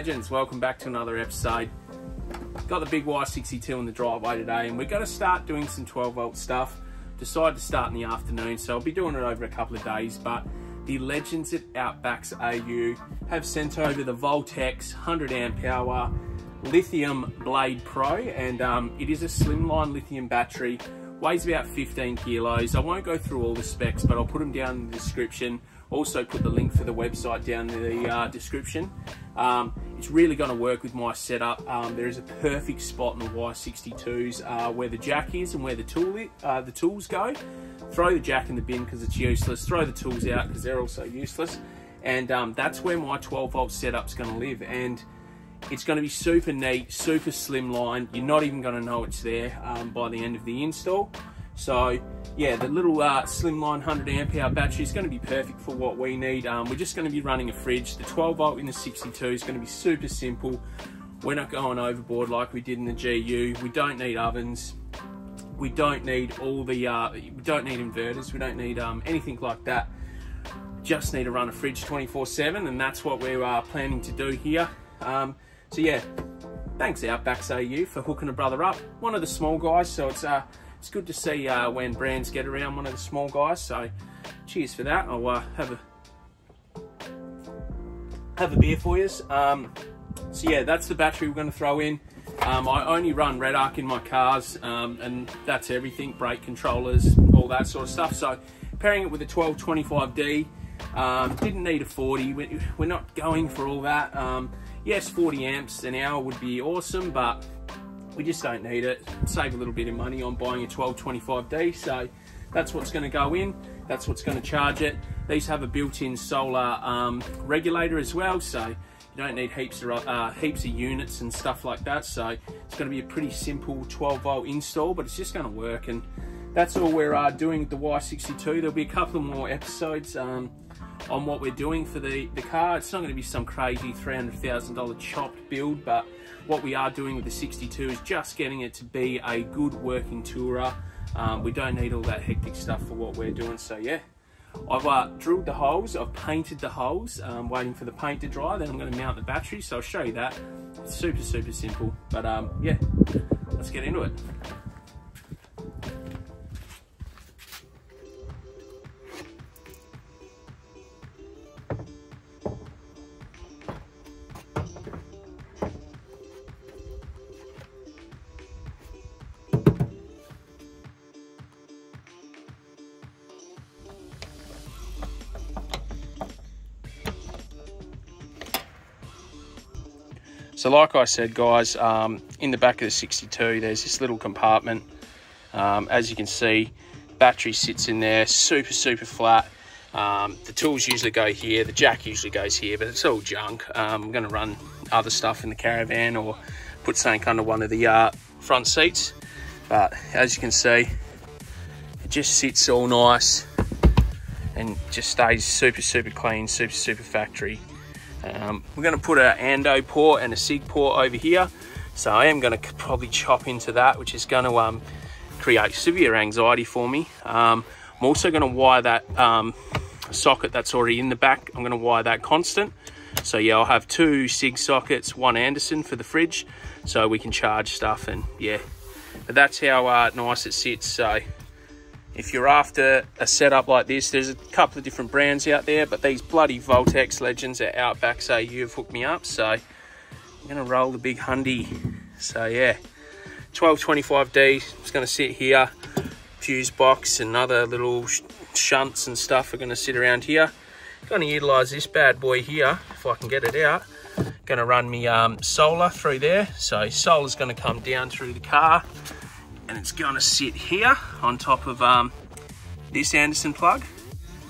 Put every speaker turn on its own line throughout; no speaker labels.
Legends, welcome back to another episode. Got the big Y62 in the driveway today and we're going to start doing some 12 volt stuff. Decided to start in the afternoon so I'll be doing it over a couple of days but the legends at Outbax AU have sent over the Volt X 100 amp hour lithium blade pro and um, it is a slimline lithium battery weighs about 15 kilos i won't go through all the specs but i'll put them down in the description also put the link for the website down in the uh, description. Um, it's really going to work with my setup. Um, there is a perfect spot in the y62s uh, where the jack is and where the tool uh, the tools go. Throw the jack in the bin because it's useless. Throw the tools out because they're also useless. And um, that's where my 12 volt setup's going to live. And it's going to be super neat, super slimline. You're not even going to know it's there um, by the end of the install. So yeah, the little uh, slimline 100 amp hour battery is going to be perfect for what we need. Um, we're just going to be running a fridge. The 12 volt in the 62 is going to be super simple. We're not going overboard like we did in the GU. We don't need ovens. We don't need all the, uh, we don't need inverters. We don't need um, anything like that. Just need to run a fridge 24 seven and that's what we're uh, planning to do here. Um, so yeah, thanks Outbax AU for hooking a brother up. One of the small guys, so it's uh, it's good to see uh, when brands get around one of the small guys. So cheers for that. I'll uh, have a have a beer for you. Um, so yeah, that's the battery we're going to throw in. Um, I only run Red Arc in my cars, um, and that's everything, brake controllers, all that sort of stuff. So pairing it with a 1225D, um, didn't need a 40. We're not going for all that. Um, yes, 40 amps an hour would be awesome, but we just don't need it. Save a little bit of money on buying a 1225D, so that's what's going to go in. That's what's going to charge it. These have a built-in solar um, regulator as well, so you don't need heaps of, uh, heaps of units and stuff like that. So it's going to be a pretty simple 12 volt install, but it's just going to work. And that's all we're uh, doing with the Y62. There'll be a couple more episodes. Um, on what we're doing for the, the car. It's not going to be some crazy $300,000 chopped build, but what we are doing with the 62 is just getting it to be a good working tourer. Um, we don't need all that hectic stuff for what we're doing, so yeah. I've uh, drilled the holes, I've painted the holes, um, waiting for the paint to dry, then I'm going to mount the battery, so I'll show you that. It's super, super simple, but um, yeah, let's get into it. So like I said, guys, um, in the back of the 62, there's this little compartment. Um, as you can see, battery sits in there, super, super flat. Um, the tools usually go here, the jack usually goes here, but it's all junk. Um, I'm gonna run other stuff in the caravan or put something under one of the uh, front seats. But as you can see, it just sits all nice and just stays super, super clean, super, super factory. Um, we're going to put an Ando port and a SIG port over here. So I am going to probably chop into that, which is going to um, create severe anxiety for me. Um, I'm also going to wire that um, socket that's already in the back. I'm going to wire that constant. So yeah, I'll have two SIG sockets, one Anderson for the fridge, so we can charge stuff and yeah. But that's how uh, nice it sits. So if you're after a setup like this, there's a couple of different brands out there, but these bloody Volt X legends at Outbax AU have hooked me up. So I'm gonna roll the big Hundy. So yeah, 1225D is gonna sit here. Fuse box and other little shunts and stuff are gonna sit around here. Gonna utilize this bad boy here, if I can get it out. Gonna run me um, solar through there. So solar's gonna come down through the car and it's to sit here on top of um, this Anderson plug.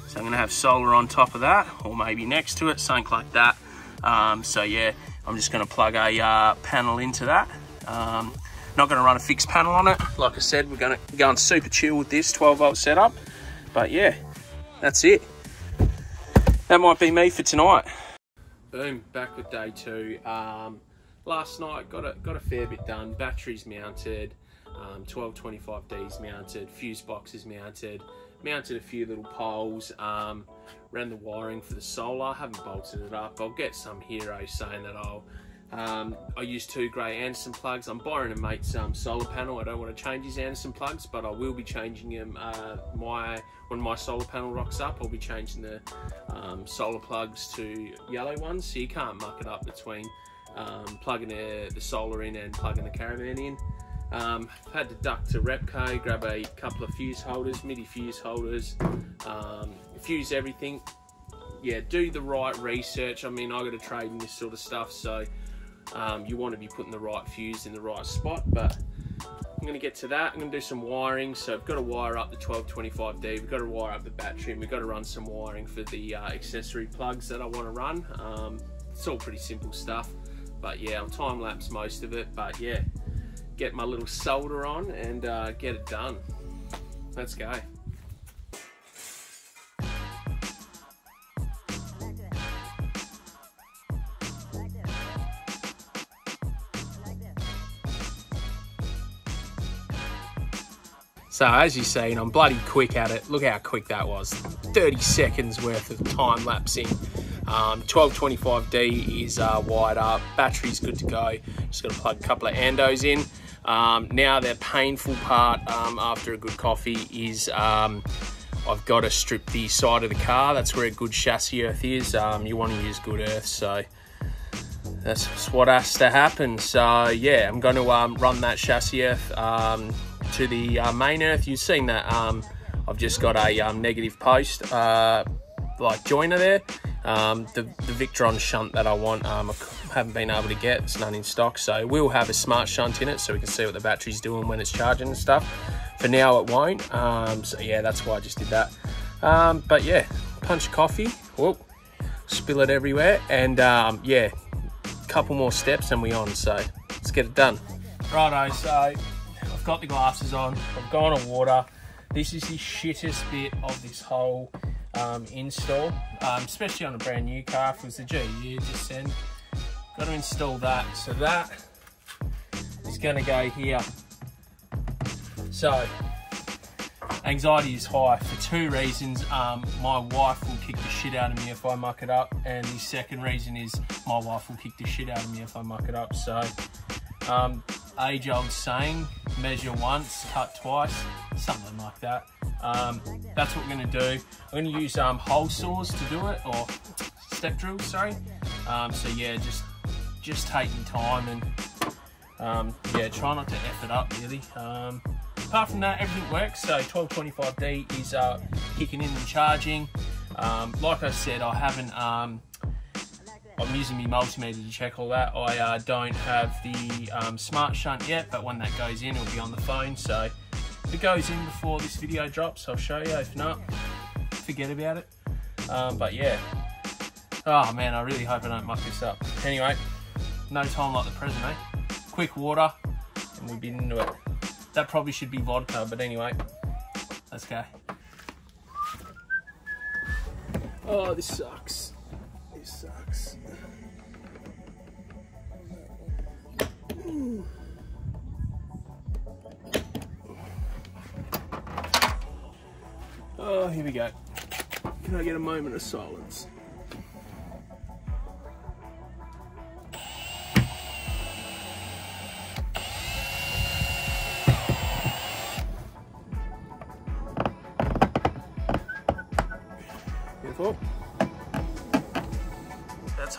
So I'm to have solar on top of that or maybe next to it, something like that. Um, so yeah, I'm just to plug a uh, panel into that. Um, not to run a fixed panel on it. Like I said, we're to go on super chill with this 12 volt setup. But yeah, that's it. That might be me for tonight. Boom, back with day two. Um, last night got a, got a fair bit done. Batteries mounted um, 1225Ds mounted, fuse boxes mounted, mounted a few little poles, um, ran the wiring for the solar, haven't bolted it up. I'll get some hero saying that I'll um, I use two grey Anderson plugs. I'm borrowing a mate's um, solar panel. I don't want to change his Anderson plugs, but I will be changing them. Uh, my when my solar panel rocks up, I'll be changing the um, solar plugs to yellow ones, so you can't muck it up between um, plugging the, the, solar in and plugging the caravan in. Um, had to duck to Repco, grab a couple of fuse holders, MIDI fuse holders, um, fuse everything. Yeah, do the right research. I mean, I got to trade in this sort of stuff, so um, you want to be putting the right fuse in the right spot, but I'm going to get to that. I'm going to do some wiring. So I've got to wire up the 1225D. We've got to wire up the battery and we've got to run some wiring for the uh, accessory plugs that I want to run. Um, it's all pretty simple stuff, but yeah, I'll time lapse most of it. But yeah, get my little solder on and uh, get it done. Let's go. So as you've seen, I'm bloody quick at it. Look how quick that was. 30 seconds worth of time lapsing. Um, 1225D is uh, wired up, battery's good to go. Just to plug a couple of Andos in. Um, now the painful part um, after a good coffee is um, I've got to strip the side of the car. That's where a good chassis earth is. Um, you want to use good earth, so that's what has to happen. So yeah, I'm going to um, run that chassis earth to the uh, main earth. You've seen that um, I've just got a um, negative post uh, like joiner there. Um, the, the Victron shunt that I want, um, haven't been able to get. It's none in stock, so we'll have a smart shunt in it so we can see what the battery's doing when it's charging and stuff. For now, it won't. Um, so yeah, that's why I just did that. Um, but yeah, punch coffee. Whoa, spill it everywhere, and yeah, couple more steps and we on. So let's get it done. Righto, so I've got the glasses on, I've gone on water. This is the shittest bit of this whole um, install, um, especially on a brand new car. If it was a GU, just send. Got to install that. So that is going to go here. So anxiety is high for two reasons. Um, my wife will kick the shit out of me if I muck it up, and the second reason is my wife will kick the shit out of me if I muck it up. So um, age old saying, measure once, cut twice, something like that. Um, that's what we're gonna do. I'm gonna use um, hole saws to do it, or step drills, sorry. Um, so yeah, just just taking time and um, yeah, try not to F it up really. Um, apart from that, everything works. So 1225D is uh, kicking in and charging. Um, like I said, I haven't I'm using my multimeter to check all that. I uh, don't have the um, smart shunt yet, but when that goes in, it'll be on the phone. So if it goes in before this video drops, I'll show you. If not, forget about it. Um, but yeah. Oh man, I really hope I don't muck this up. Anyway, no time like the present, eh? Quick water, and we've been into it. That probably should be vodka, but anyway, let's go. Oh, this sucks. This sucks. Oh, here we go. Can I get a moment of silence?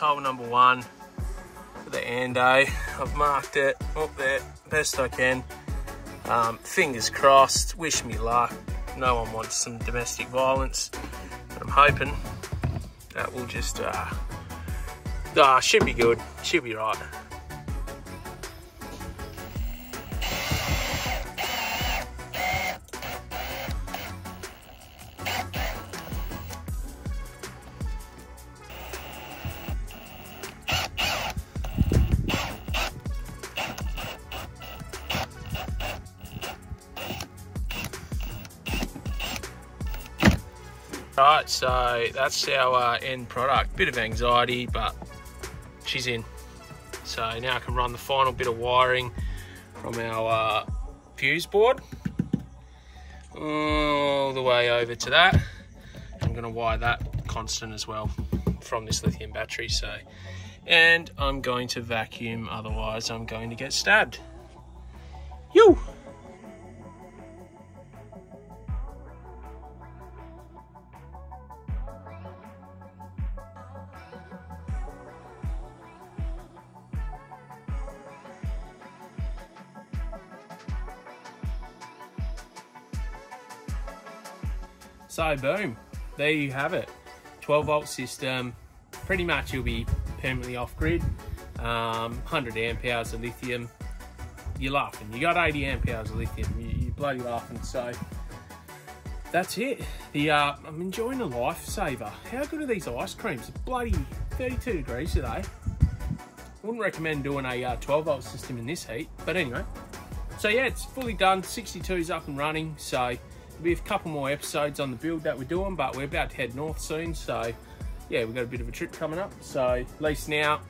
Hole number one for the Ando. I've marked it up there best I can. Um, fingers crossed, wish me luck no one wants some domestic violence. But I'm hoping that will just, uh, uh, should be good, should be right. Right, so that's our uh, end product. Bit of anxiety, but she's in. So now I can run the final bit of wiring from our uh, fuse board. all the way over to that. I'm going to wire that constant as well from this lithium battery. So, and I'm going to vacuum, otherwise I'm going to get stabbed. You. So boom, there you have it. 12 volt system, pretty much you'll be permanently off grid. Um, 100 amp hours of lithium. You're laughing. You got 80 amp hours of lithium. You, are bloody laughing. So that's it. The uh, I'm enjoying the lifesaver. How good are these ice creams? Bloody 32 degrees today. Wouldn't recommend doing a uh, 12 volt system in this heat, but anyway. So yeah, it's fully done. 62 is up and running. So be a couple more episodes on the build that we're doing, but we're about to head north soon. So yeah, we've got a bit of a trip coming up. So at least now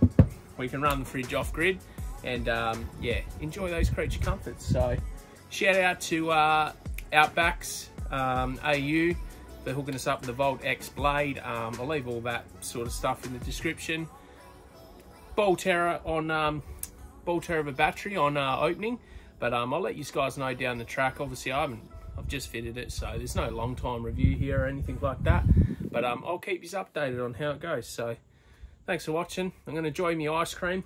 we can run the fridge off grid and um, yeah, enjoy those creature comforts. So shout out to uh, Outbax um, AU for hooking us up with the Volt X blade. Um, I'll leave all that sort of stuff in the description. Ball Terror on um, terror of a battery on uh, opening, but um, I'll let you guys know down the track. Obviously, I haven't I've just fitted it, so there's no long time review here or anything like that. But um, I'll keep you updated on how it goes. So thanks for watching. I'm going to enjoy my ice cream,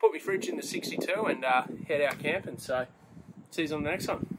put my fridge in the 62 and uh, head out camping. So see you on the next one.